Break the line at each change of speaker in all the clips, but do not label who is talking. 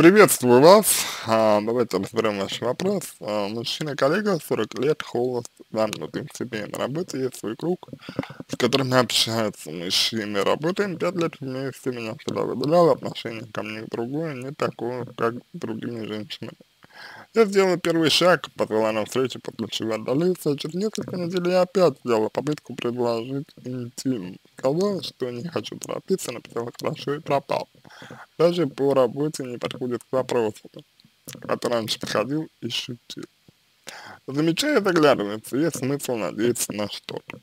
Приветствую вас. А, давайте разберем ваш вопрос. А, Мужчина-коллега, 40 лет, холост, замкнутый в себе на работе, есть свой круг, с которым общаются мужчины. Работаем 5 лет вместе, меня всегда выделял, отношение ко мне другое, не такое, как с другими женщинами. Я сделал первый шаг, позвала на встречу, после чего отдалился, через несколько недель я опять сделала попытку предложить интим. Сказала, что не хочу торопиться, написала хорошо и пропал. Даже по работе не подходит к вопросу, как раньше подходил и шутил. Замечая заглядывается, есть смысл надеяться на что-то.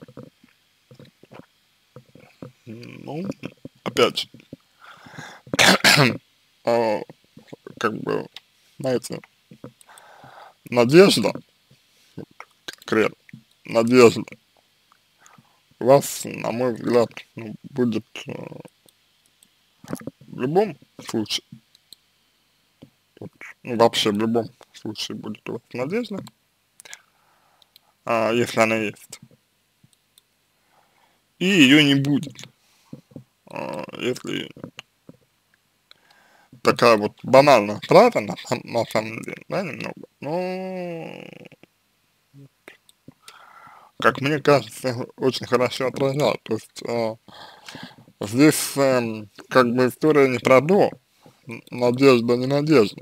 Ну, опять же, а, как бы, знаете, надежда, конкретно, надежда, вас, на мой взгляд, ну, будет э, в любом случае, вот, ну, вообще в любом случае будет у вас надежда, а, если она есть. И ее не будет, а, если такая вот банальная фраза на, на самом деле, да, немного, но, как мне кажется, очень хорошо отражает, то есть э, здесь э, как бы история не про то, надежда, не надежда,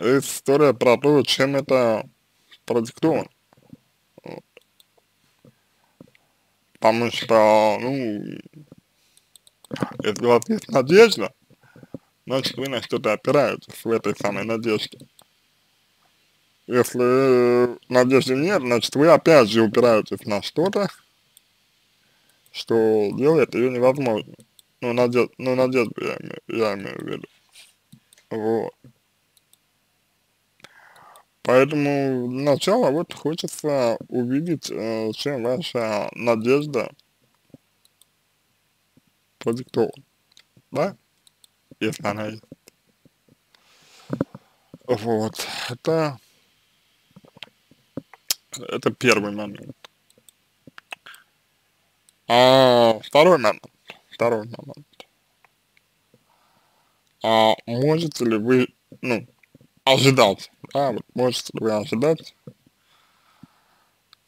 здесь история про то, чем это продиктовано, потому что, ну, если у вас есть надежда, значит вы на что-то опираетесь в этой самой надежде. Если надежды нет, значит вы опять же упираетесь на что-то, что делает ее невозможно. Ну, надежду, ну, надежду я имею, я имею в виду. Вот. Поэтому сначала вот хочется увидеть, э, чем ваша надежда продиктован, да, если она есть. Вот, это, это первый момент. А второй момент, второй момент. А можете ли вы, ну, ожидать, да, вот можете ли вы ожидать,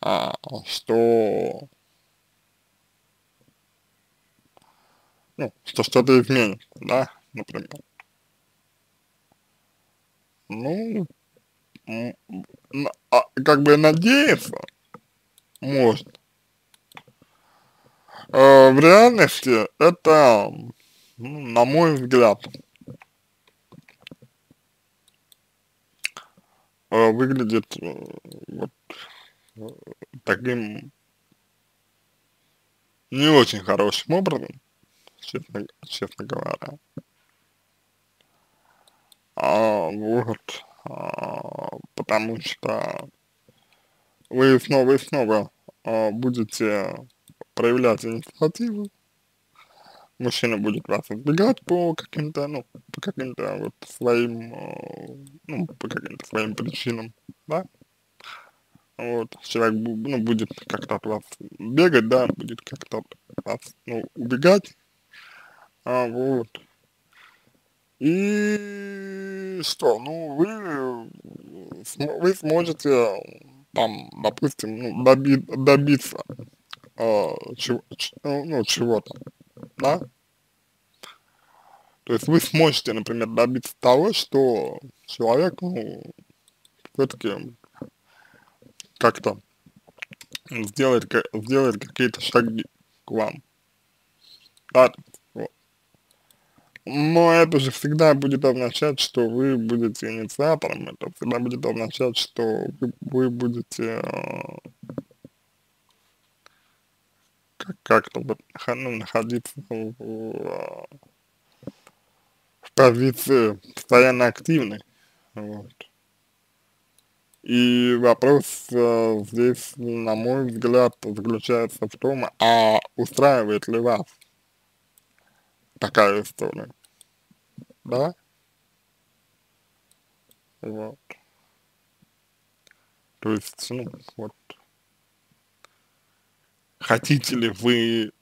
а, что ну, что что-то изменится, да, например. Ну, а, как бы надеяться можно. Э, в реальности это, ну, на мой взгляд, э, выглядит э, вот таким не очень хорошим образом, честно, честно говоря. А, вот, а, потому что вы снова и снова а, будете проявлять инициативу, мужчина будет вас избегать по каким-то, ну, по каким-то вот своим, а, ну, по каким-то своим причинам, да, вот, человек, ну, будет как-то от вас бегать, да, будет как-то от вас, ну, убегать, а, вот. И что, ну, вы, вы сможете там, допустим, ну, доби, добиться э, чего, ну, чего-то, да? То есть вы сможете, например, добиться того, что человек, ну, все-таки как-то сделает, сделает какие-то шаги к вам. Да, но это же всегда будет означать, что вы будете инициатором, это всегда будет означать, что вы, вы будете э, как-то ну, находиться в, в, в позиции постоянно активной. Вот. И вопрос э, здесь, на мой взгляд, заключается в том, а устраивает ли вас такая история. Да? Вот. То есть, ну, вот. Хотите ли вы,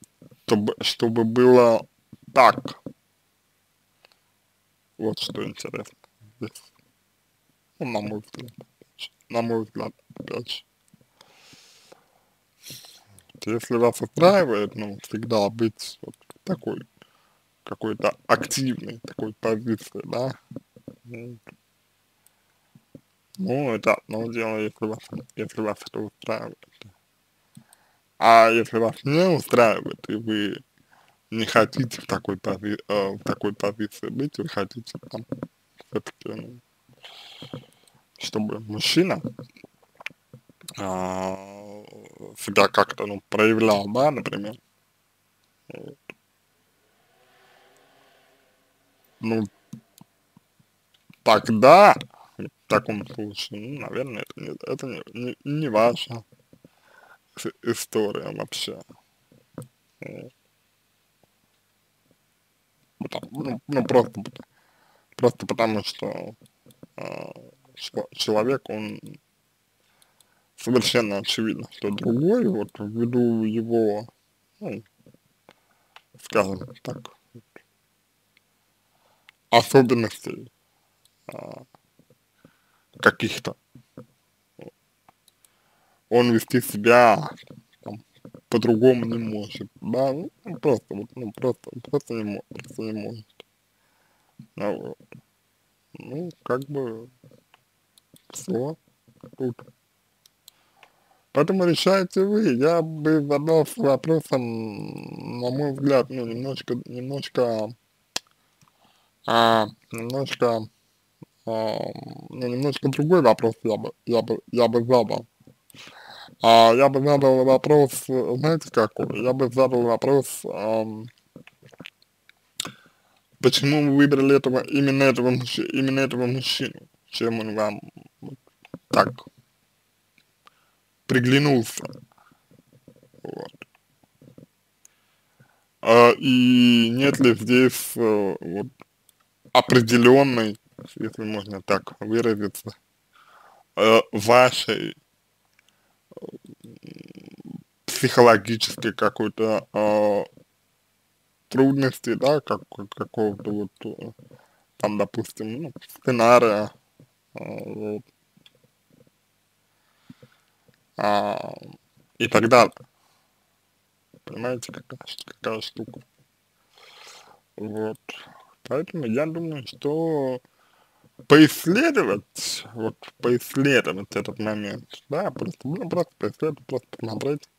чтобы, чтобы было так, вот что интересно здесь. Ну, на мой взгляд, на мой взгляд, опять же. Если вас устраивает, ну, всегда быть вот такой, какой-то активной такой позиции, да, ну, это одно дело, если вас, если вас это устраивает. А если вас не устраивает, и вы не хотите в такой, пози э, в такой позиции быть, вы хотите там все-таки, ну, чтобы мужчина э, себя как-то, ну, проявлял, да, например. Вот. Ну, тогда, в таком случае, ну, наверное, это не, это не, не, не ваша история вообще. Ну, ну, просто, просто потому что э, человек, он совершенно очевидно, что другой, вот ввиду его, ну, скажем так, особенностей а, каких-то. Он вести себя по-другому не может, да, ну, просто, ну, просто, просто не может, просто не может. Ну, ну как бы, все, тут. Поэтому решайте вы, я бы задался вопросом, на мой взгляд, ну, немножко, немножко, а, немножко, а, немножко другой вопрос я бы, я бы, я бы задал. А, я бы задал вопрос, знаете какой? Я бы задал вопрос, эм, почему вы выбрали этого, именно этого, именно этого мужчину, чем он вам так приглянулся. Вот. А, и нет ли здесь а, вот, определенной, если можно так выразиться, а, вашей психологической какой-то э, трудности, да, как, какого-то вот, э, там, допустим, ну, сценария, э, вот, а, и так далее. Понимаете, какая, какая штука. Вот. Поэтому я думаю, что поисследовать, вот поисследовать этот момент, да, просто, ну, просто поисследовать, просто посмотреть,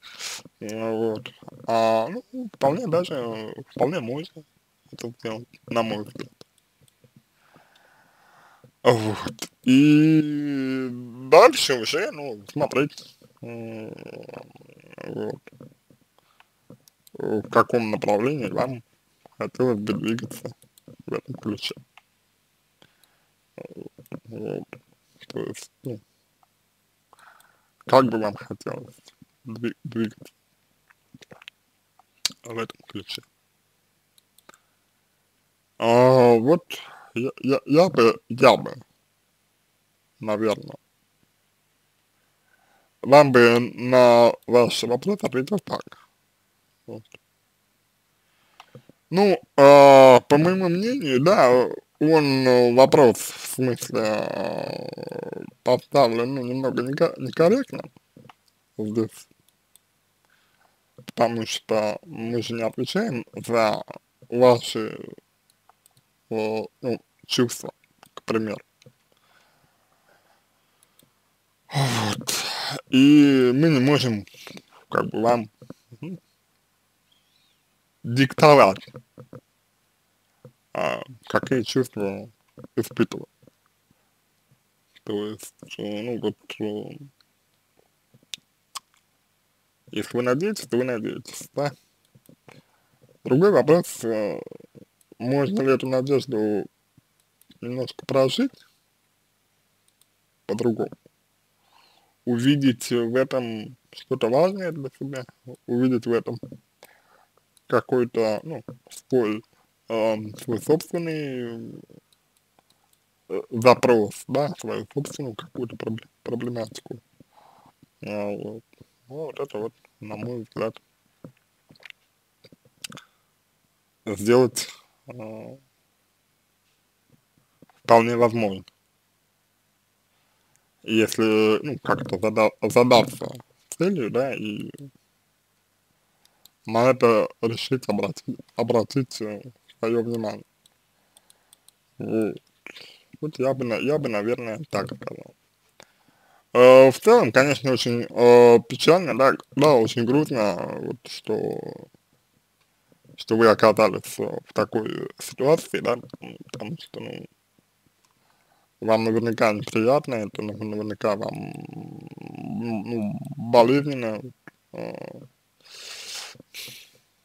вот, а, ну, вполне даже, вполне можно это сделать, на мой взгляд. Вот, и дальше уже, ну, смотреть, вот, в каком направлении вам хотелось бы двигаться в этом ключе. То есть, ну, как бы вам хотелось двигаться в этом ключе. А, вот я, я, я бы, я бы, наверное, вам бы на ваш вопрос ответил так. Вот. Ну, э, по моему мнению, да, он э, вопрос, в смысле, э, поставлен, ну, немного некорректно здесь, потому что мы же не отвечаем за ваши, э, ну, чувства, к примеру. Вот. И мы не можем, как бы, вам диктовать а, какие чувства испытывал. То есть, ну вот, э, если вы надеетесь, то вы надеетесь, да? Другой вопрос, э, можно ли эту надежду немножко прожить по-другому, увидеть в этом что-то важное для себя, увидеть в этом какой-то, ну, свой э, свой собственный э, запрос, да, свою собственную какую-то проблематику. А, вот. Ну, вот это вот, на мой взгляд, сделать, э, вполне возможно. Если, ну, как-то зада задаться целью, да, и на это решить обратить, обратить э, свое внимание. Вот. вот я бы, я бы, наверное, так сказал. Э, в целом, конечно, очень э, печально, да, да, очень грустно, вот, что, что вы оказались в такой ситуации, да, потому что, ну, вам наверняка неприятно, это наверняка вам, ну, болезненно, э,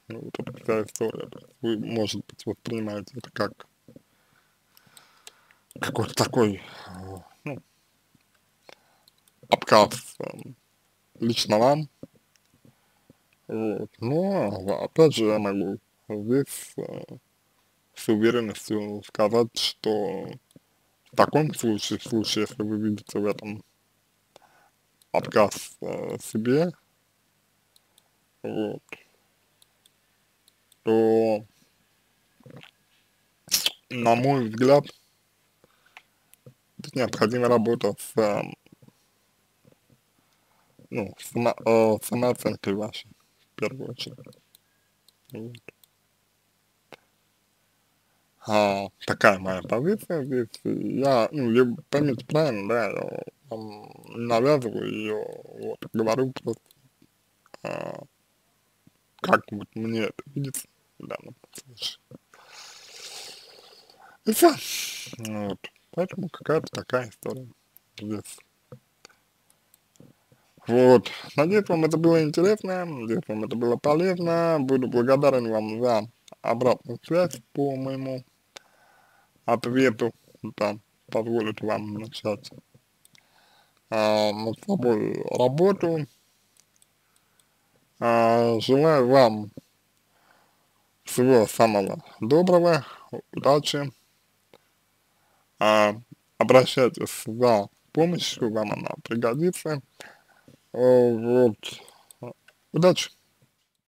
вот эта вся история, вы, может быть, воспринимаете это как какой-то такой, ну, отказ э, лично вам. Вот. Но, опять же, я могу здесь э, с уверенностью сказать, что в таком случае, в случае, если вы видите в этом отказ э, себе, вот, то, на мой взгляд, тут необходима работа с э, ну, само, э, самооценкой вашей, в первую очередь. Вот. А, такая моя позиция здесь. Я, ну, я, поймите правильно, да, я вам навязываю ее, вот, говорю просто, а, как вот мне это видится данном случае. И все. Вот. Поэтому какая-то такая история здесь. Вот. Надеюсь, вам это было интересно, надеюсь, вам это было полезно. Буду благодарен вам за обратную связь по моему ответу. Да, позволит вам начать а, над собой работу. А, желаю вам всего самого доброго, удачи. А, обращайтесь за помощью, вам она пригодится. Вот. Удачи!